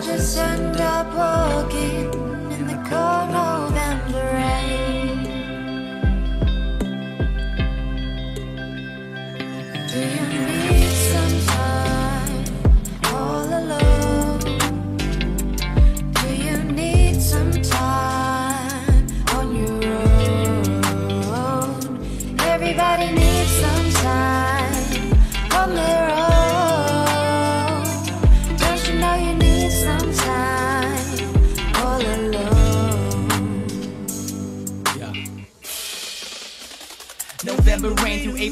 just end up walking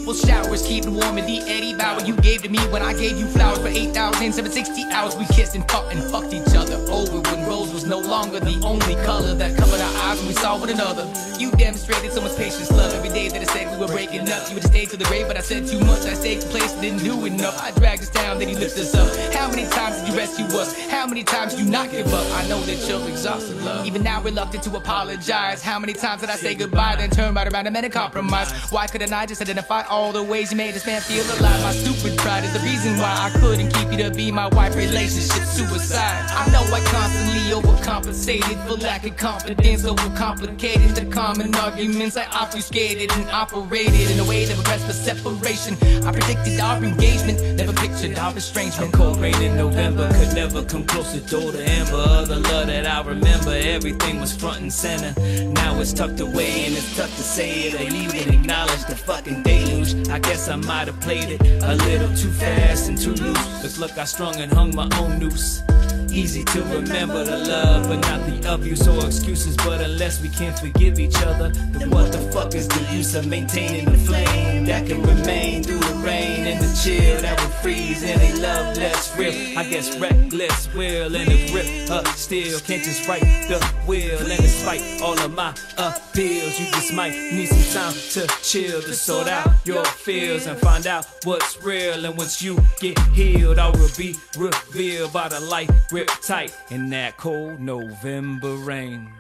April showers, keeping warm in the Eddie Bauer you gave to me when I gave you flowers for 8,760 hours. We kissed and fucked and fucked each other over when rose no longer the only color that covered our eyes when we saw one another. You demonstrated so much patience, love every day that I said we were breaking up. You would stay to the grave, but I said too much. I stayed place, didn't do enough. I dragged us down, then you lifted us up. How many times did you rescue us? How many times did you not give up? I know that you're exhausted, love. Even now, reluctant to apologize. How many times did I say goodbye, then turn right around and made a compromise? Why couldn't I just identify all the ways you made this man feel alive? My stupid pride is the reason why I couldn't keep you to be my wife. Relationship suicide. I know I constantly overcompensated for lack of confidence, overcomplicating the common arguments. I obfuscated and operated in a way that regrets for separation. I predicted our engagement, never pictured our estrangement. Cold rain in November could never come close to door to amber. Other love that I remember, everything was front and center. Now it's tucked away and it's tough to say it or even acknowledge the fucking deluge. I guess I might have played it a little too fast and too loose. But look, I strung and hung my own noose. Easy to remember the love, but not the abuse or excuses. But unless we can't forgive each other, then what the fuck is the use of maintaining the flame that can remain through the rain and the chill that will freeze any love less real? I guess reckless will and the grip up still can't just write the wheel. And despite all of my appeals, you just might need some time to chill to sort out your fears and find out what's real. And once you get healed, all will be revealed by the light grip tight in that cold November rain.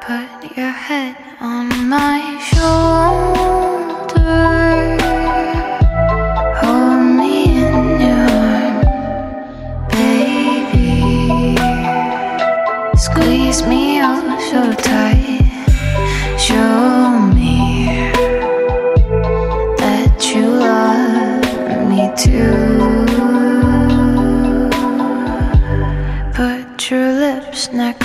Put your head on my shoulder. Next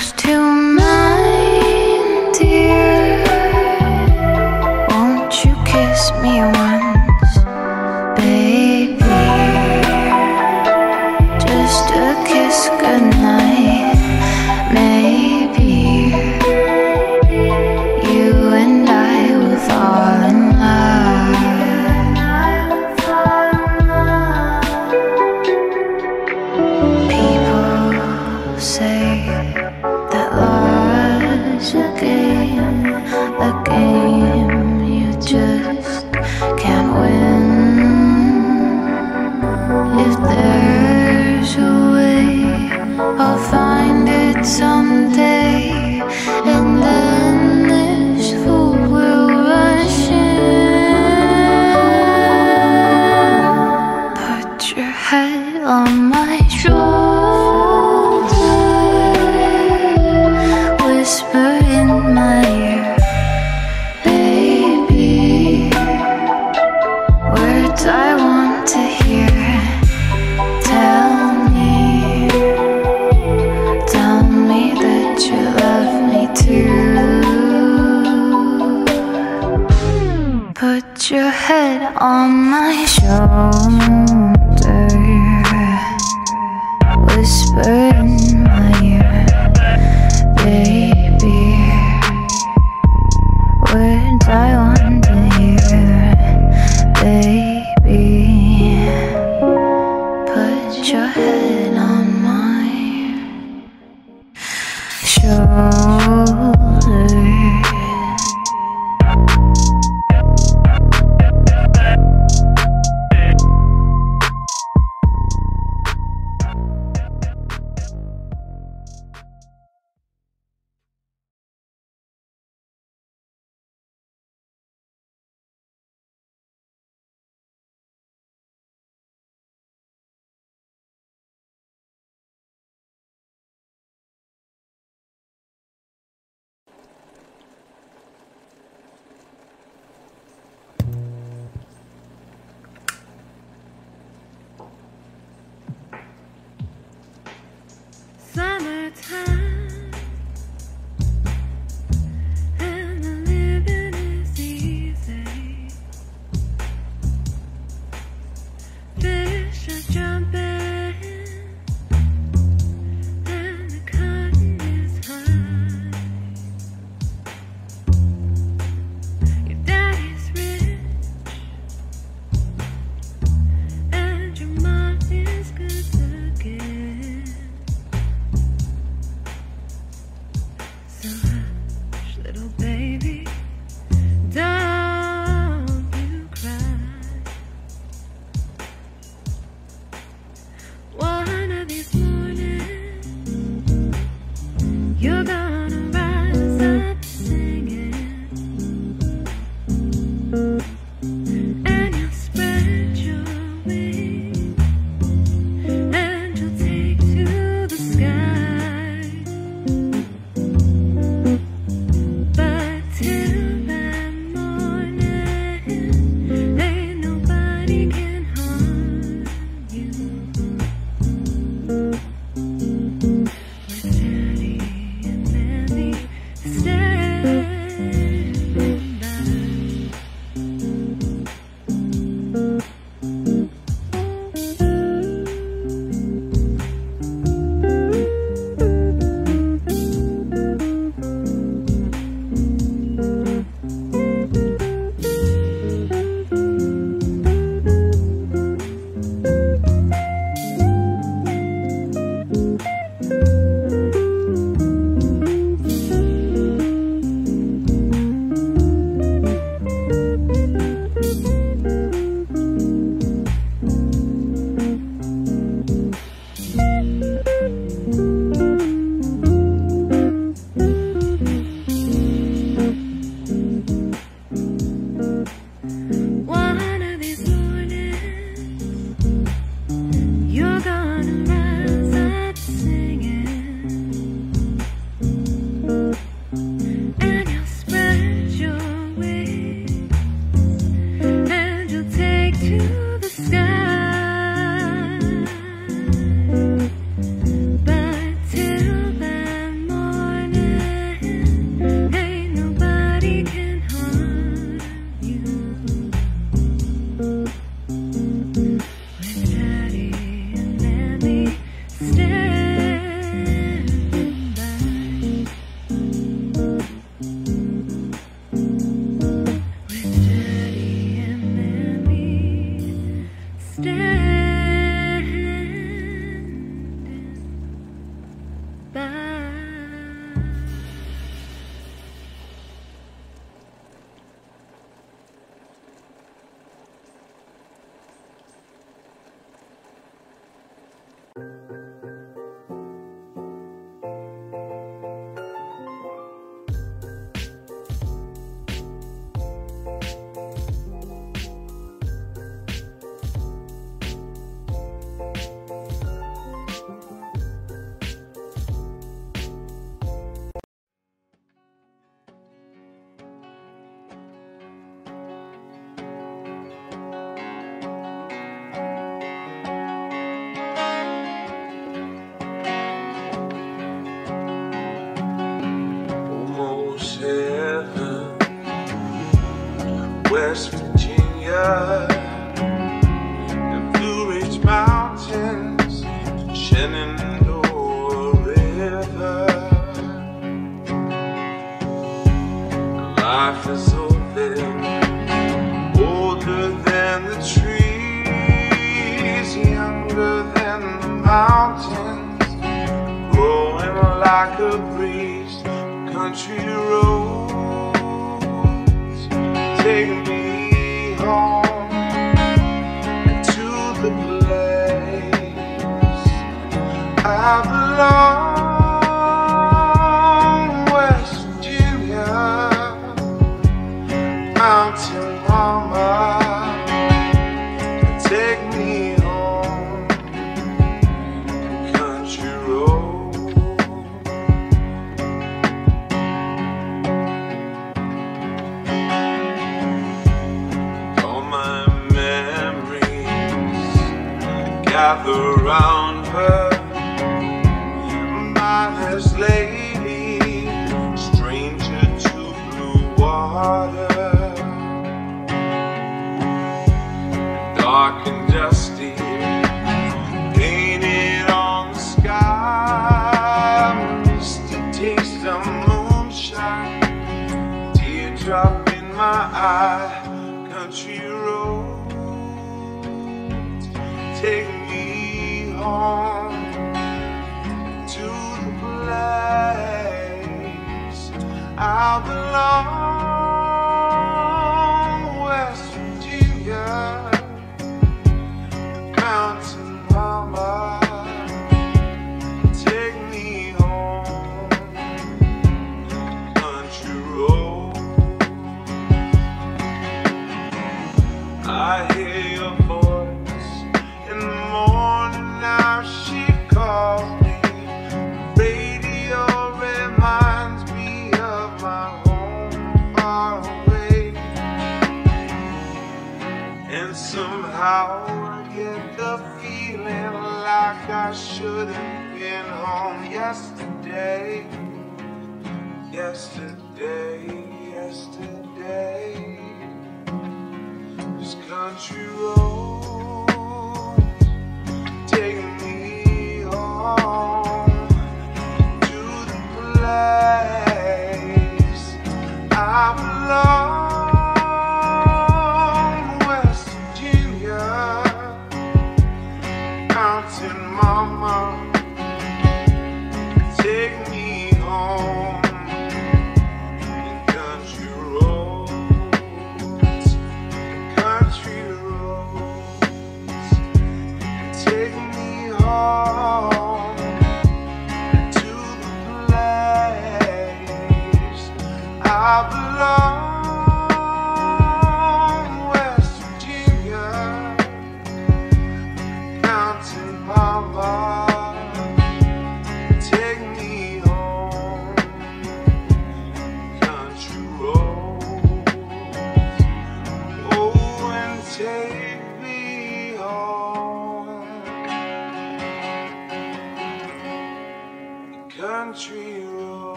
Thank you.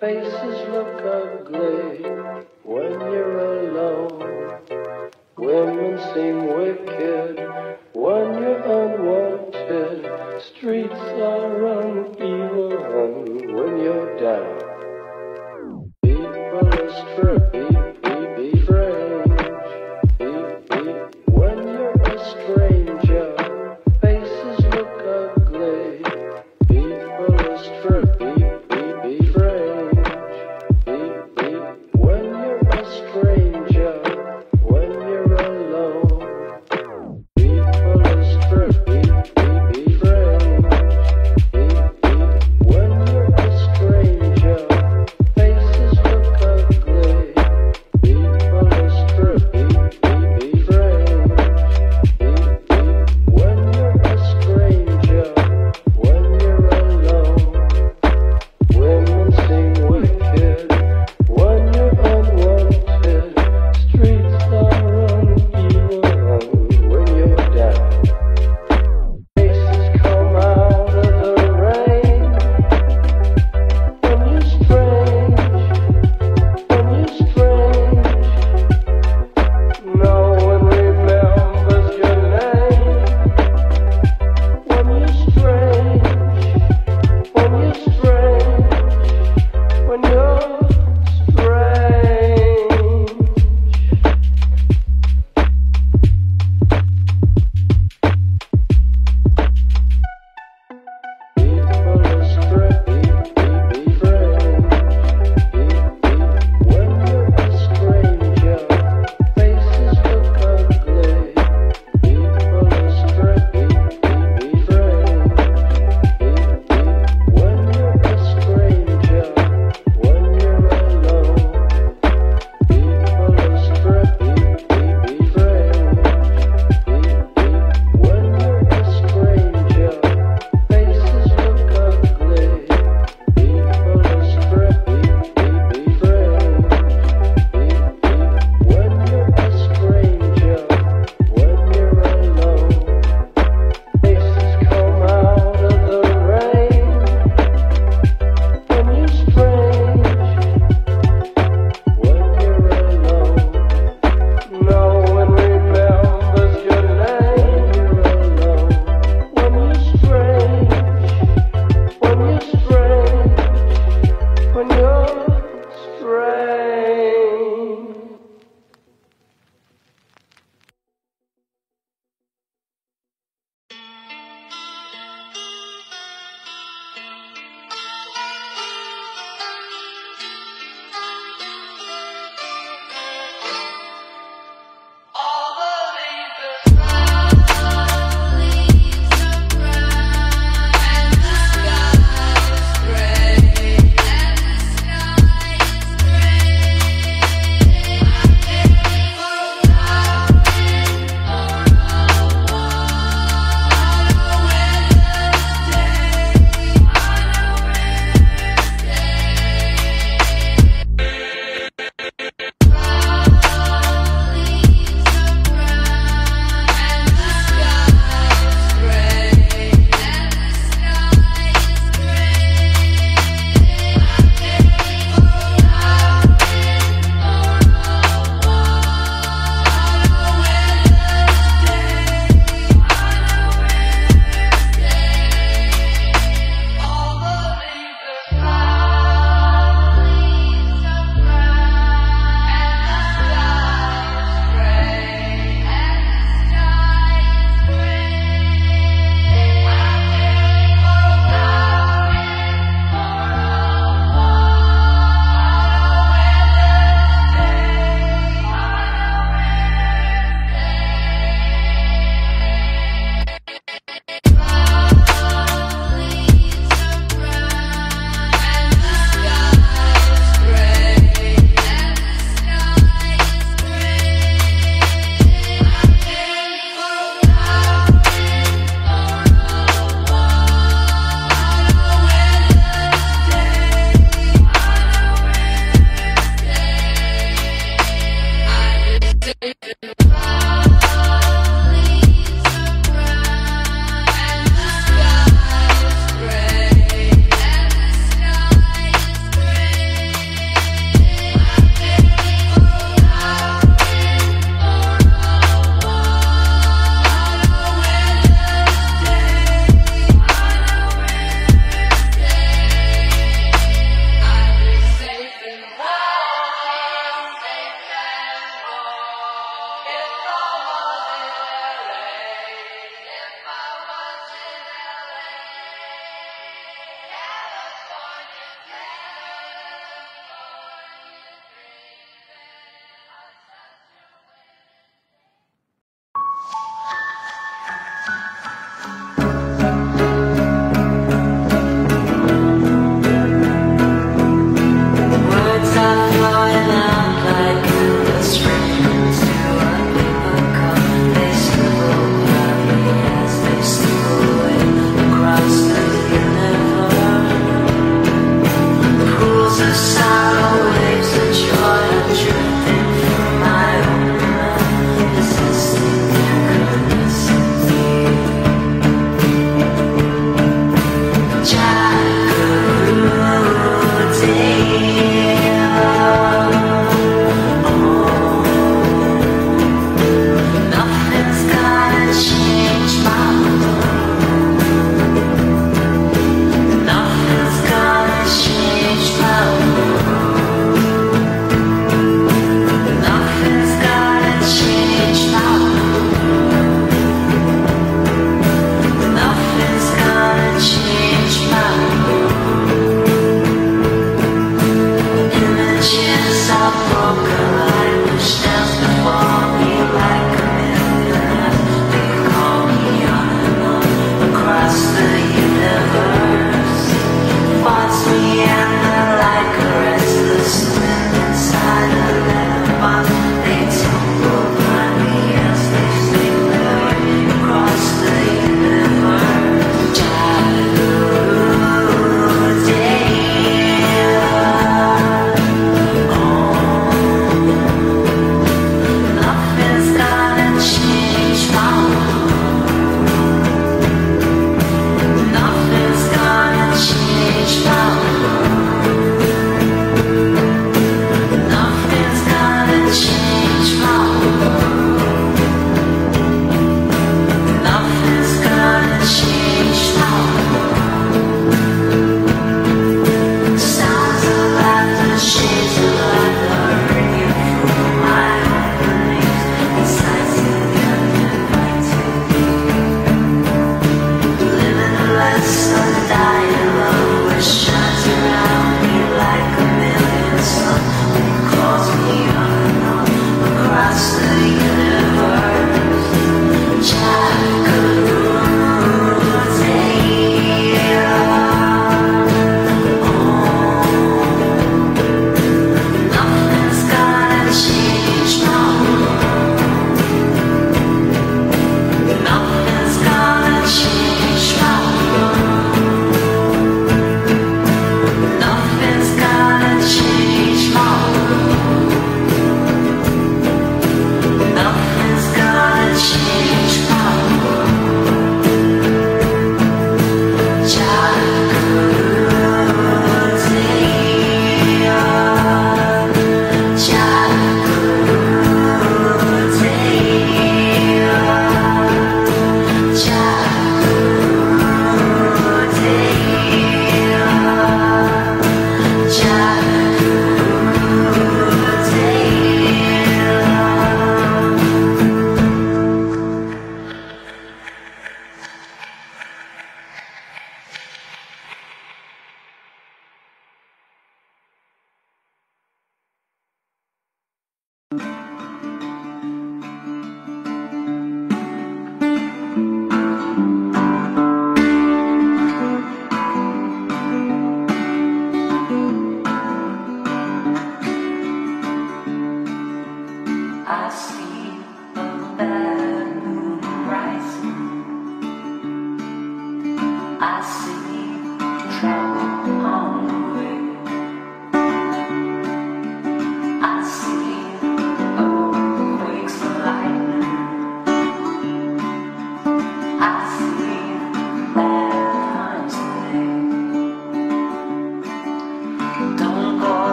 faces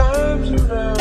times around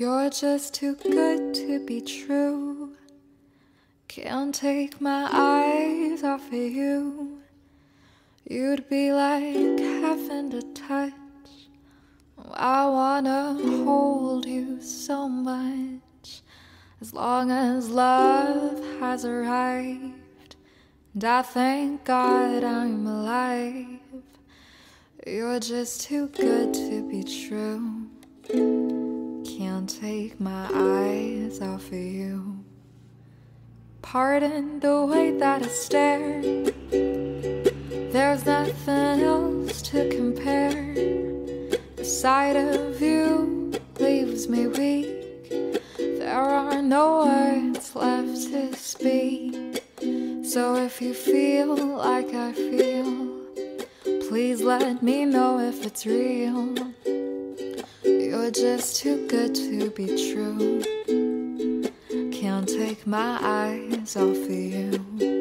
You're just too good to be true. Can't take my eyes off of you. You'd be like heaven to touch. I wanna hold you so much. As long as love has arrived, and I thank God I'm alive. You're just too good to be true. Can't take my eyes off of you. Pardon the way that I stare. There's nothing else to compare sight of you leaves me weak. There are no words left to speak. So if you feel like I feel, please let me know if it's real. You're just too good to be true. Can't take my eyes off of you.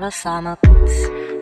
Bara samma beats. Birds